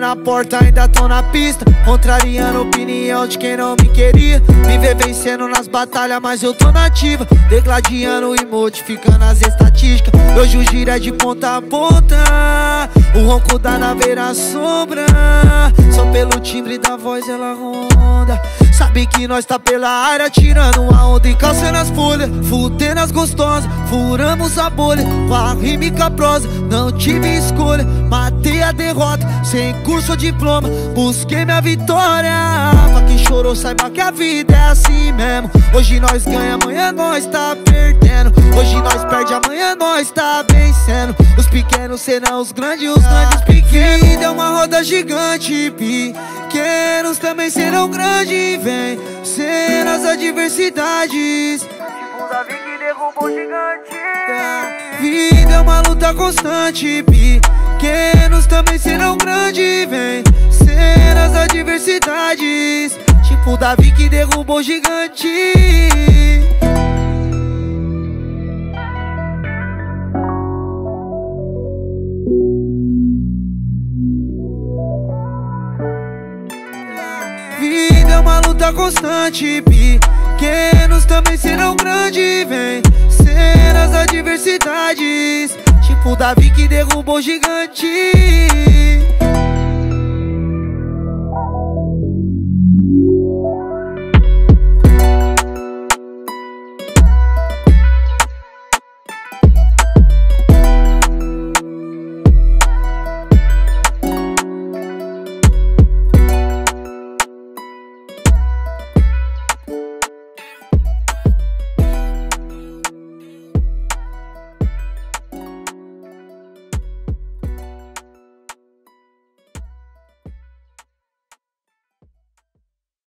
na porta, ainda tô na pista. Contrariando a opinião de quem não me queria. Viver vencendo nas batalhas, mas eu tô nativa. Degladiando e modificando as estatísticas. Hoje o giro é de ponta a ponta. O ronco da naveira sombra. Só pelo timbre da voz ela ronda. Sabe que nós tá pela área tirando a onda e calçando as folhas. Fudendo furamos a bolha Com a rima e prosa, não tive escolha Matei a derrota, sem curso ou diploma. Busquei minha vitória. Pra quem chorou saiba que a vida é assim mesmo. Hoje nós ganha, amanhã nós tá perdendo. Hoje nós perde, amanhã nós tá vencendo. Os pequenos serão os grandes, os grandes pequenos. Vida é uma roda gigante, pequenos também serão grandes vem sendo as adversidades. Tipo Davi que derrubou o gigante. Vida é uma luta constante. Pequenos também serão grandes Vem sendo as adversidades. Tipo Davi que derrubou o gigante Vida é uma luta constante Pequenos também serão grandes Vem ser as adversidades. Tipo Davi que derrubou gigante